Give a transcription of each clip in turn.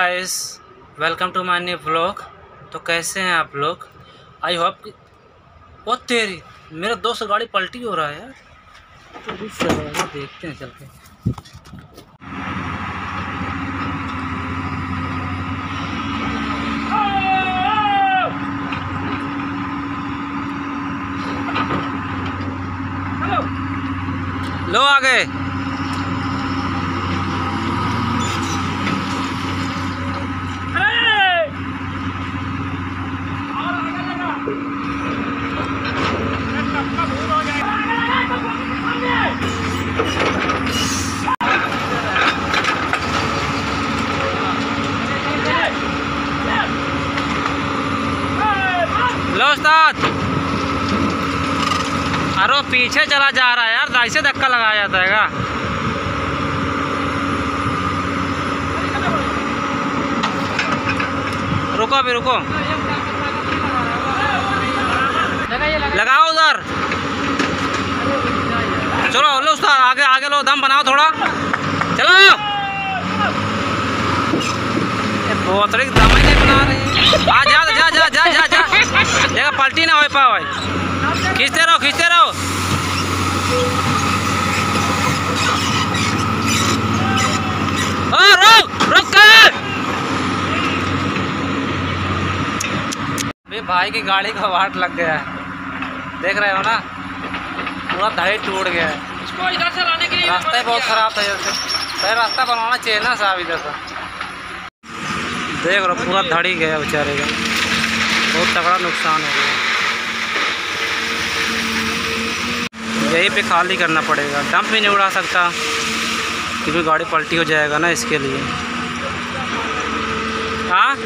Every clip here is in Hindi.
Guys welcome to my new blog तो कैसे हैं आप लोग? आई होप वो तेरी, मेरे दोस्त गाड़ी पलटी हो रहा है यार। तो देखते हैं चल के। लो आ गए। लो उस्ताद। अरे पीछे चला जा रहा है यार, दाई से धक्का लगाया जाता है रुको अभी, रुको। लगाओ उधर। चलो, लो उस्ताद, आगे आगे लो, दम बनाओ थोड़ा। चलो। की दम ही नहीं बना रही आ जा जा जा जा जा। जगह पलटी ना हो पाओ भाई खींचते रहो खींचते रहो ओ, रुक रुक कर अभी भाई की गाड़ी का वाट लग गया है। देख रहे हो ना? पूरा धड़ी टूट गया है। इसको इधर से लाने के लिए रास्ता बहुत ख़राब था इधर से। रास्ता बनवाना चाहिए ना साहब इधर से। देख रहे हो, पूरा धड़ी गया बेचारे का। तगड़ा नुकसान हो गया। यहीं पे खाली करना पड़ेगा। डंप भी नहीं उड़ा सकता। क्योंकि गाड़ी पलटी हो जाएगा ना इसके लिए। हाँ?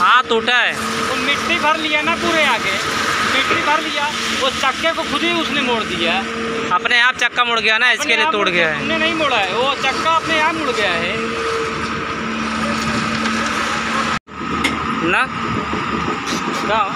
हाँ टूटा है। वो मिट्टी भर लिया ना पूरे आगे। मिट्टी भर लिया। वो चक्के को खुद ही उसने मोड़ दिया। अपने आप चक्का मुड़ गया ना इसके लिए टूट गया है। नहीं मोड़ा है। वो चक्का अपने आप मुड़ गया है। ना जाओ